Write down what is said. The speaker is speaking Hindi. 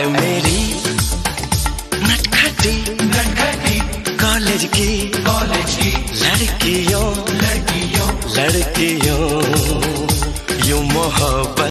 है मेरी। नटखटी नटखटी कॉलेज की कॉलेज की। लड़कियों लड़कियों लड़कियों। यू मोहब्बत